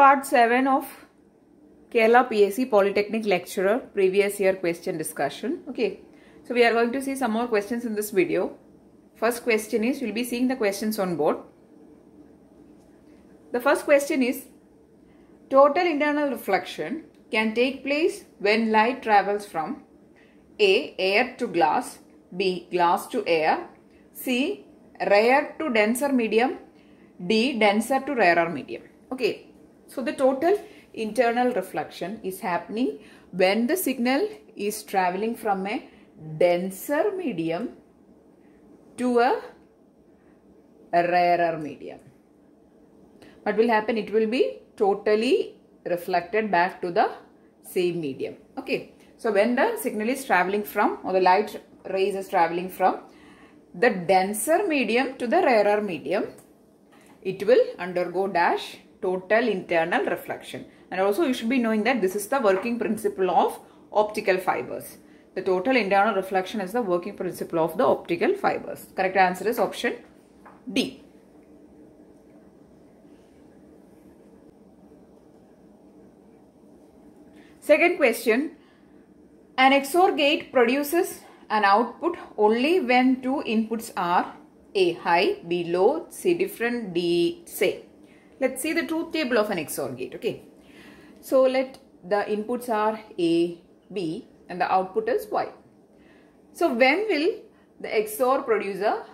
part 7 of Kerala PSC Polytechnic Lecturer previous year question discussion. Okay, so we are going to see some more questions in this video. First question is, we'll be seeing the questions on board. The first question is, total internal reflection can take place when light travels from A. Air to glass B. Glass to air C. Rare to denser medium D. Denser to rarer medium. Okay, so the total internal reflection is happening when the signal is traveling from a denser medium to a rarer medium. What will happen? It will be totally reflected back to the same medium. Okay. So when the signal is traveling from or the light rays is traveling from the denser medium to the rarer medium, it will undergo dash total internal reflection. And also you should be knowing that this is the working principle of optical fibers. The total internal reflection is the working principle of the optical fibers. Correct answer is option D. Second question. An XOR gate produces an output only when two inputs are A high, B low, C different, D same. Let's see the truth table of an XOR gate. Okay. So let the inputs are A, B and the output is Y. So when will the XOR produce a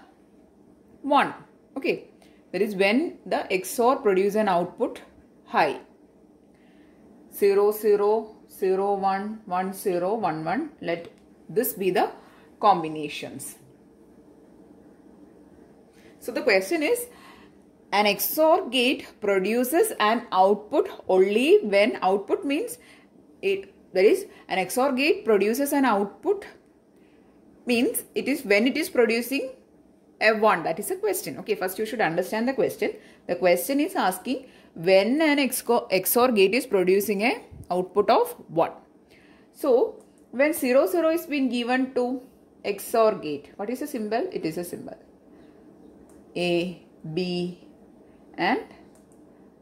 1? Okay. That is when the XOR produce an output high. 0, 0, 0, 1, 1, 0, 1, 1. Let this be the combinations. So the question is an XOR gate produces an output only when output means it that is an XOR gate produces an output means it is when it is producing a 1 that is a question. Okay first you should understand the question. The question is asking when an XOR gate is producing a output of 1 so when 0 0 is being given to XOR gate what is the symbol? It is a symbol. A B and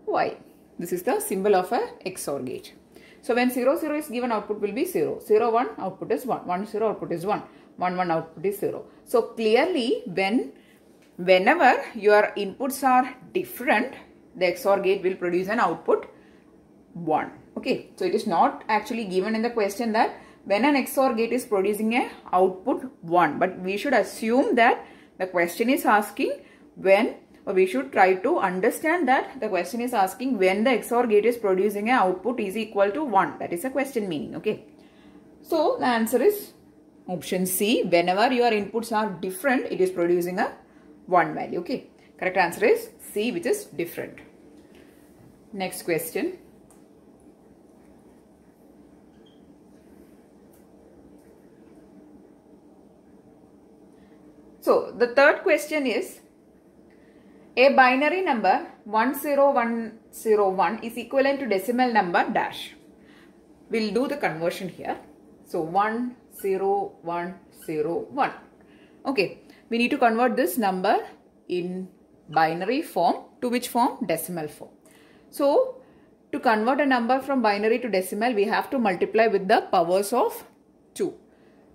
Y. This is the symbol of a XOR gate. So when 0, 0 is given, output will be 0. 0, 1, output is 1. 1, 0, output is 1. 1, 1, output is 0. So clearly, when whenever your inputs are different, the XOR gate will produce an output 1. Okay, so it is not actually given in the question that when an XOR gate is producing a output 1. But we should assume that the question is asking when we should try to understand that the question is asking when the XOR gate is producing an output is equal to 1. That is a question meaning. Okay. So the answer is option C. Whenever your inputs are different, it is producing a 1 value. Okay. Correct answer is C which is different. Next question. So the third question is a binary number 10101 is equivalent to decimal number dash. We'll do the conversion here. So 10101. Okay. We need to convert this number in binary form to which form? Decimal form. So to convert a number from binary to decimal, we have to multiply with the powers of 2.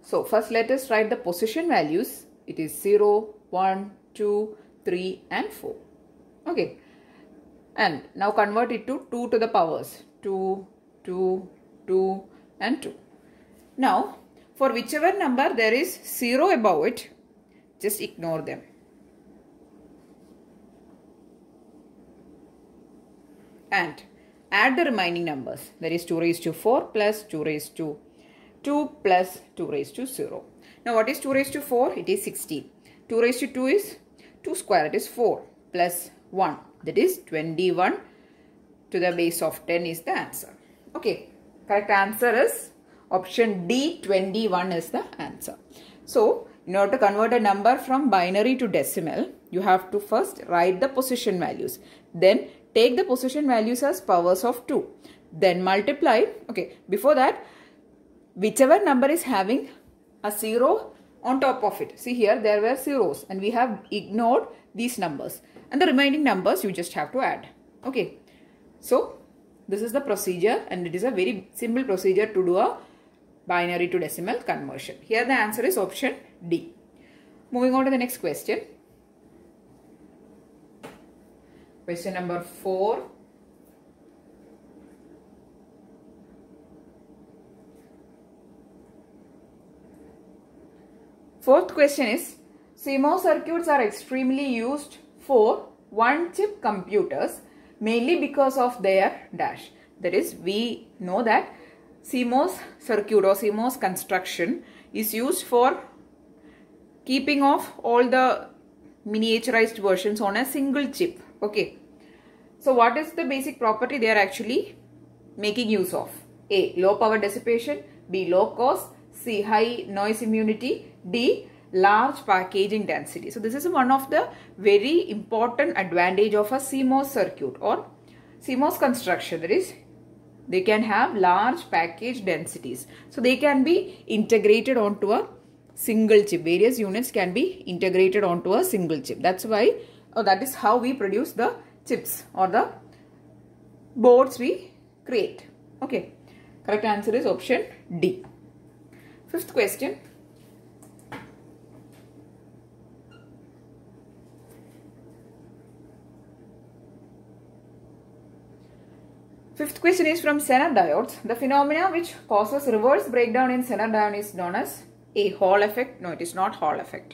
So first let us write the position values. It is 0, 1, 2, 3 and 4. Okay. And now convert it to 2 to the powers. 2, 2, 2 and 2. Now for whichever number there is 0 above it, just ignore them. And add the remaining numbers. That is 2 raised to 4 plus 2 raised to 2 plus 2 raised to 0. Now what is 2 raised to 4? It is 16. 2 raised to 2 is 2 square that is 4 plus 1 that is 21 to the base of 10 is the answer. Okay, correct answer is option D 21 is the answer. So, in order to convert a number from binary to decimal, you have to first write the position values. Then take the position values as powers of 2. Then multiply, okay, before that, whichever number is having a 0 on top of it. See here there were zeros and we have ignored these numbers and the remaining numbers you just have to add. Okay. So this is the procedure and it is a very simple procedure to do a binary to decimal conversion. Here the answer is option D. Moving on to the next question. Question number 4. Fourth question is CMOS circuits are extremely used for one chip computers mainly because of their dash. That is we know that CMOS circuit or CMOS construction is used for keeping off all the miniaturized versions on a single chip. Okay. So what is the basic property they are actually making use of? A. Low power dissipation. B. Low cost. C. High noise immunity. D. Large packaging density. So this is one of the very important advantage of a CMOS circuit or CMOS construction. That is they can have large package densities. So they can be integrated onto a single chip. Various units can be integrated onto a single chip. That's why, or that is how we produce the chips or the boards we create. Okay. Correct answer is option D. Fifth question. Fifth question is from Zener diodes. The phenomena which causes reverse breakdown in Zener diode is known as A. Hall effect. No, it is not Hall effect.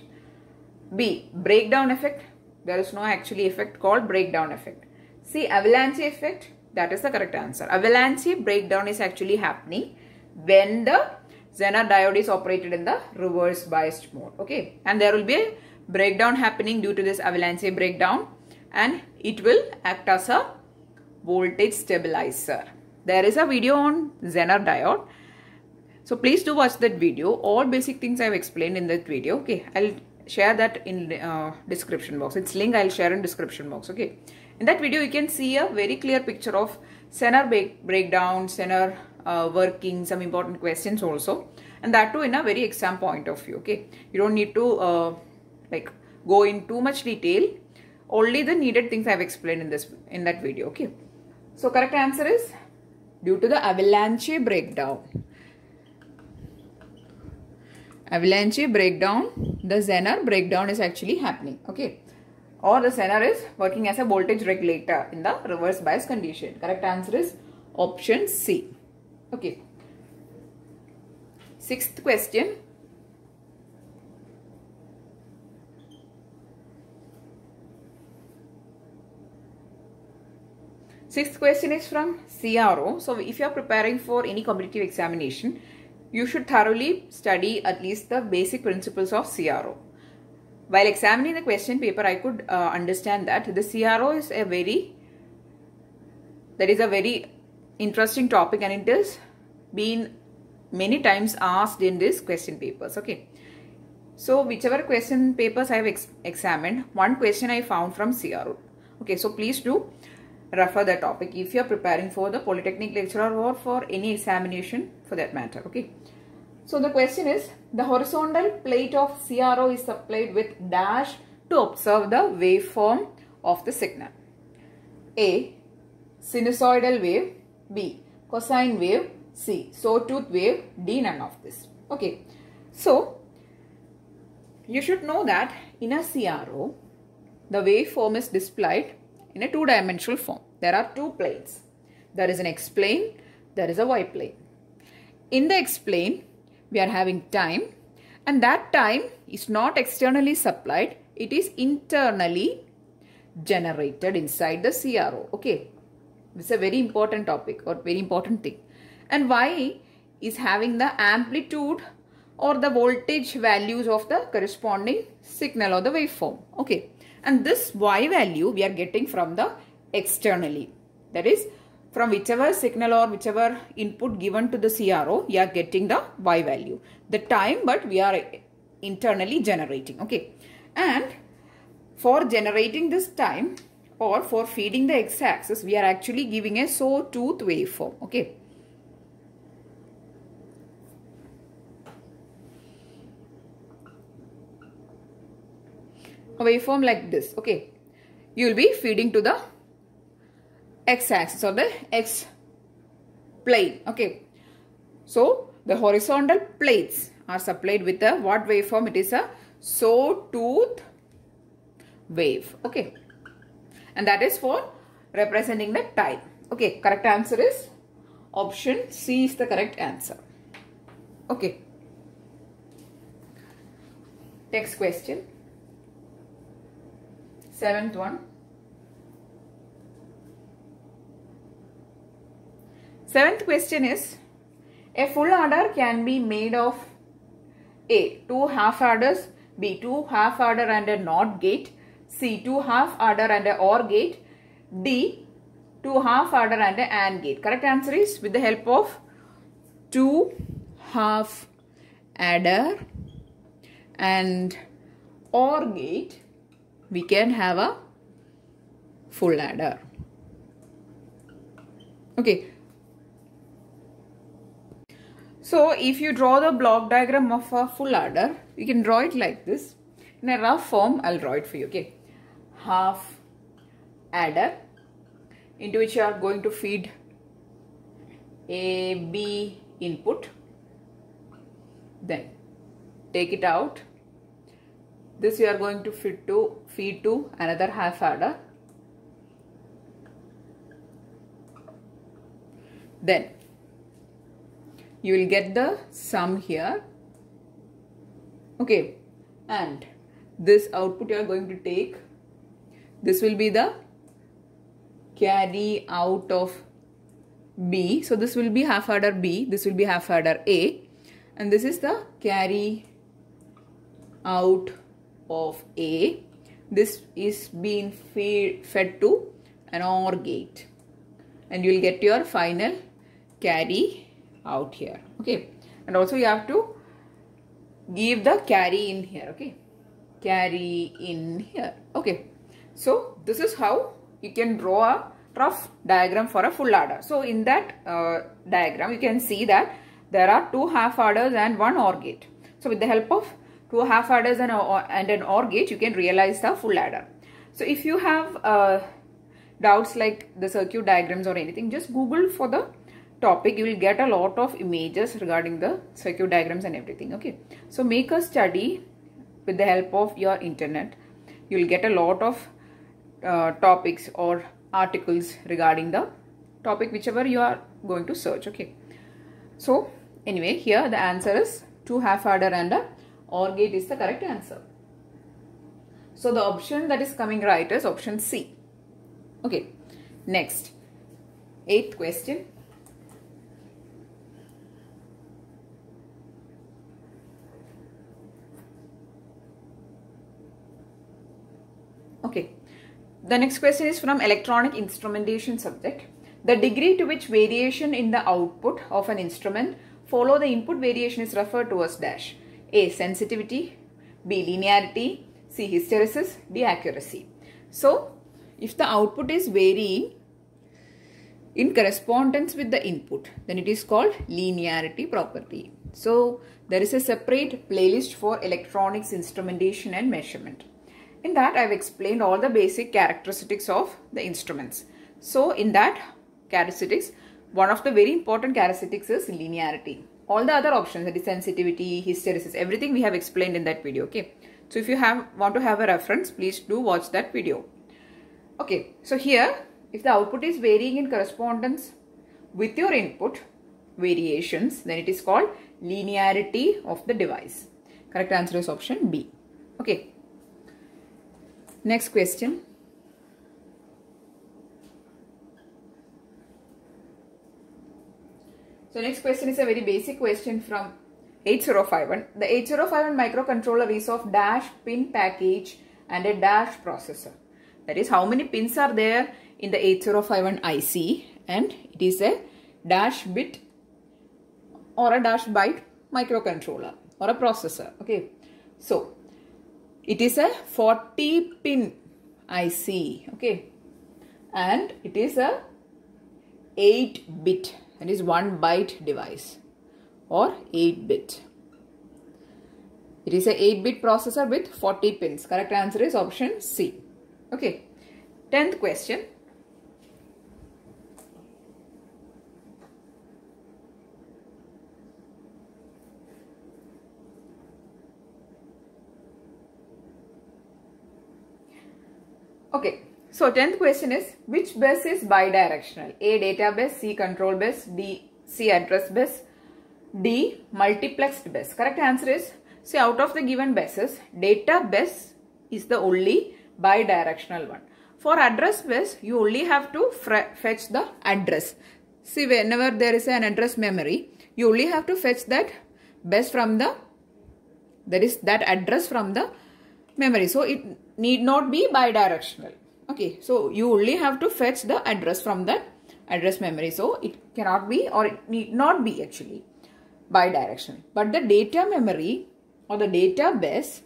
B. Breakdown effect. There is no actually effect called breakdown effect. C. Avalanche effect. That is the correct answer. Avalanche breakdown is actually happening when the Zener diode is operated in the reverse biased mode. Okay. And there will be a breakdown happening due to this avalanche breakdown and it will act as a voltage stabilizer. There is a video on Zener diode. So please do watch that video. All basic things I have explained in that video. Okay, I'll share that in uh, description box. Its link I'll share in description box. Okay. In that video, you can see a very clear picture of Zener breakdown, Zener uh, working, some important questions also. And that too in a very exam point of view. Okay. You don't need to uh, like go in too much detail. Only the needed things I've explained in this in that video. Okay. So correct answer is due to the avalanche breakdown. Avalanche breakdown, the Zener breakdown is actually happening. Okay. Or the Zener is working as a voltage regulator in the reverse bias condition. Correct answer is option C. Okay. Sixth question. Sixth question is from CRO. So if you are preparing for any competitive examination, you should thoroughly study at least the basic principles of CRO. While examining the question paper, I could uh, understand that the CRO is a very, that is a very interesting topic and it has been many times asked in this question papers. Okay. So whichever question papers I have ex examined, one question I found from CRO. Okay. So please do refer the topic. If you are preparing for the polytechnic lecturer or for any examination for that matter okay? So the question is the horizontal plate of CRO is supplied with dash to observe the waveform of the signal. A sinusoidal wave. B cosine wave. C sawtooth wave. D none of this. Okay. So you should know that in a CRO the waveform is displayed in a two-dimensional form. There are two planes. There is an x-plane, there is a y-plane. In the x-plane, we are having time and that time is not externally supplied, it is internally generated inside the CRO. Okay, this is a very important topic or very important thing. And y is having the amplitude or the voltage values of the corresponding signal or the waveform. Okay. And this y value we are getting from the externally. That is from whichever signal or whichever input given to the CRO, you are getting the y value. The time but we are internally generating. Okay. And for generating this time or for feeding the x-axis, we are actually giving a sawtooth waveform. Okay. a waveform like this okay you will be feeding to the x-axis or the x plane. Okay. So the horizontal plates are supplied with a what waveform? It is a sawtooth wave. Okay. And that is for representing the time. Okay. Correct answer is option C is the correct answer. Okay. Next question. Seventh one. Seventh question is, a full adder can be made of A. Two half adders, B. Two half adder and a NOT gate, C. Two half adder and a OR gate, D. Two half adder and a AND gate. Correct answer is with the help of two half adder and OR gate, we can have a full adder. Okay, so if you draw the block diagram of a full adder, you can draw it like this. In a rough form, I'll draw it for you. Okay. Half adder into which you are going to feed A, B input. Then take it out. This you are going to feed to feed to another half adder. Then you will get the sum here. Okay. And this output you are going to take this will be the carry out of B. So this will be half adder B this will be half adder A. And this is the carry out of A. This is being fed, fed to an OR gate. And you will get your final carry out here okay? And also you have to give the carry in here okay? Carry in here okay? So this is how you can draw a rough diagram for a full adder so in that uh, diagram you can see that there are two half adders and one OR gate. So with the help of two half adders and, and an OR gate you can realize the full adder so if you have uh, doubts like the circuit diagrams or anything just google for the topic you will get a lot of images regarding the circuit diagrams and everything okay? So make a study with the help of your internet. You will get a lot of uh, topics or articles regarding the topic whichever you are going to search okay? So anyway here the answer is two half adder and a OR gate is the correct answer. So the option that is coming right is option C okay? Next eighth question Okay. The next question is from electronic instrumentation subject. The degree to which variation in the output of an instrument follow the input variation is referred to as dash. A. Sensitivity. B. Linearity. C. Hysteresis. D. Accuracy. So, if the output is varying in correspondence with the input, then it is called linearity property. So, there is a separate playlist for electronics instrumentation and measurement. In that, I've explained all the basic characteristics of the instruments. So, in that characteristics, one of the very important characteristics is linearity. All the other options, that is sensitivity, hysteresis, everything we have explained in that video, okay? So, if you have want to have a reference, please do watch that video. Okay, so here, if the output is varying in correspondence with your input variations, then it is called linearity of the device. Correct answer is option B. Okay, Next question. So next question is a very basic question from 8051. The 8051 microcontroller is of dash pin package and a dash processor. That is how many pins are there in the 8051 IC and it is a dash bit or a dash byte microcontroller or a processor. Okay. So it is a 40 pin IC. Okay. And it is a 8 bit that is 1 byte device or 8 bit. It is a 8 bit processor with 40 pins. Correct answer is option C. Okay. 10th question. Okay. So 10th question is which bus is bidirectional? A data bus, C control bus, D C address bus, D multiplexed bus. Correct answer is see out of the given buses data bus is the only bidirectional one. For address bus you only have to fetch the address. See whenever there is an address memory you only have to fetch that bus from the that is that address from the memory. So it need not be bidirectional. Okay, so you only have to fetch the address from the address memory. So it cannot be or it need not be actually bidirectional. But the data memory or the data bus,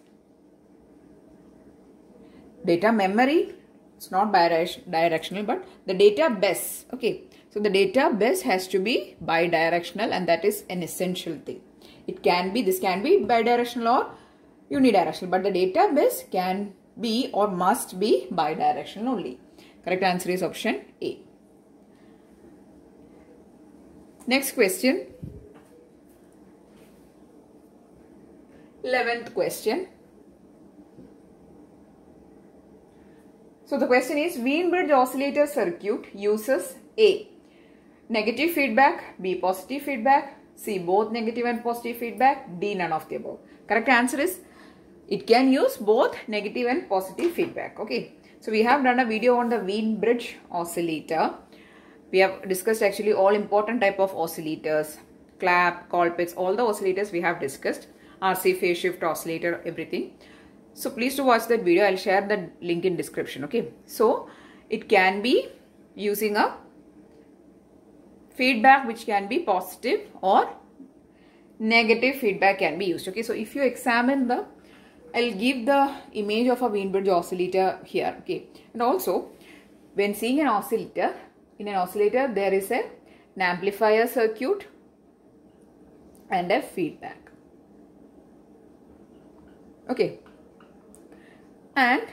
data memory, it's not bidirectional but the data bus. Okay, so the data bus has to be bidirectional and that is an essential thing. It can be, this can be bidirectional or unidirectional but the data bus can be or must be bidirectional only. Correct answer is option A. Next question. 11th question. So the question is Wien-Bridge oscillator circuit uses A. Negative feedback, B. Positive feedback, C. Both negative and positive feedback, D. None of the above. Correct answer is it can use both negative and positive feedback. Okay. So we have done a video on the Wien bridge oscillator. We have discussed actually all important type of oscillators. Clapp, Colpitts, all the oscillators we have discussed. RC phase shift oscillator, everything. So please to watch that video. I'll share the link in description. Okay. So it can be using a feedback which can be positive or negative feedback can be used. Okay. So if you examine the I'll give the image of a Wien-Bridge oscillator here. Okay. And also, when seeing an oscillator, in an oscillator there is a, an amplifier circuit and a feedback. Okay. And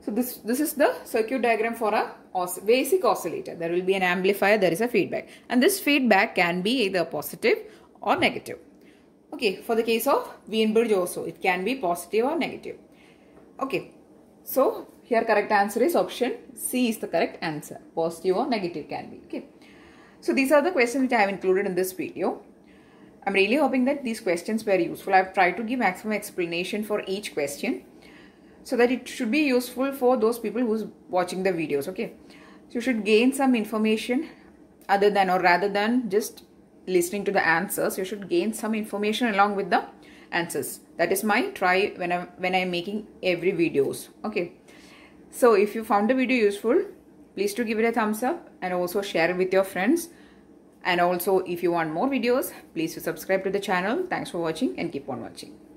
so this, this is the circuit diagram for a os basic oscillator. There will be an amplifier, there is a feedback. And this feedback can be either positive or negative. Okay, for the case of Wien-Bridge also, it can be positive or negative. Okay, so here correct answer is option C is the correct answer. Positive or negative can be. Okay, so these are the questions which I have included in this video. I'm really hoping that these questions were useful. I've tried to give maximum explanation for each question so that it should be useful for those people who's watching the videos. Okay, so you should gain some information other than or rather than just listening to the answers you should gain some information along with the answers. That is my try when i'm when i'm making every videos. Okay. So if you found the video useful please to give it a thumbs up and also share it with your friends. And also if you want more videos please subscribe to the channel. Thanks for watching and keep on watching